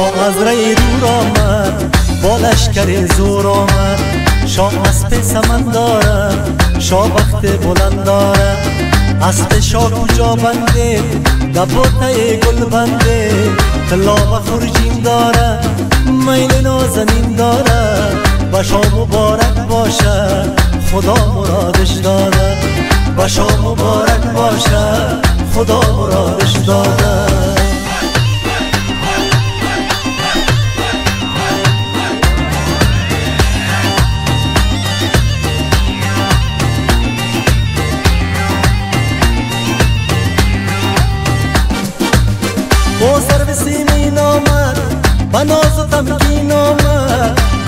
شاه از رای دور آمد با لشکر زور آمد. شاه اسب سمن داره شاه وقت بلند داره اسب شاه کجا بنده؟ دبوته گل بنده. طلا و خورجین داره میل نازنین داره با شاه مبارک باشه خدا مرادش داده با شاه مبارک باشه خدا مرادش داده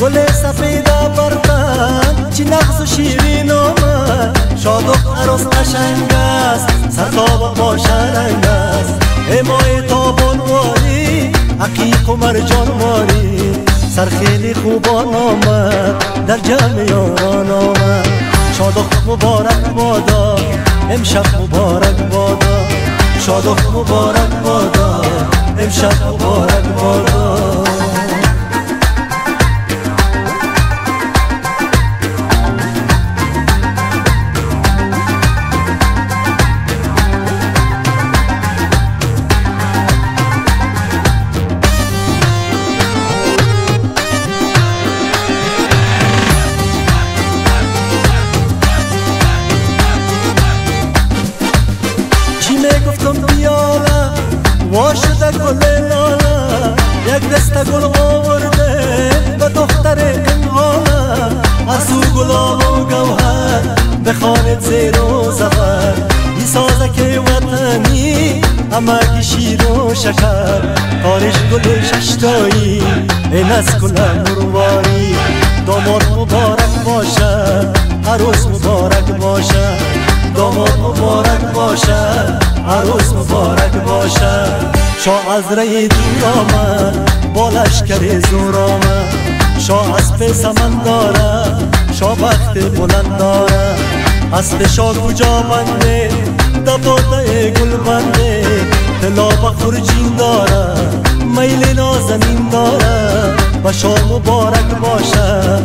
گل سفید بردن چی نغز و شیرین آمد شاد و عروس قشنگ است سرتاب باشرنگ است. امای تابان واری عقیق و مرجان واری. سر خیلی خوبان آمد در جمع یاران آمد. شاد مبارک بادا امشب مبارک بادا. شاد مبارک بادا امشب مبارک بادا. شده گل یک دسته گل آورده به دختر این حالا از او گلاب و گوهر بخواند زیر و زفر این سازک وطنی اما شیر و شکر. کارش گل ششتایی این از گل مرواری داماد مبارک باشه عروس مبارک باشه داماد مبارک باشه عروس مبارک باشه شاه از رای دور آمد با لشکر زور آمد شاه اسب سمن داره شاه بخت بلند داره. اسب شاه کجا بنده؟ دباده گل بنده. طلا و خورجین داره میل نازنین داره. و مبارک باشه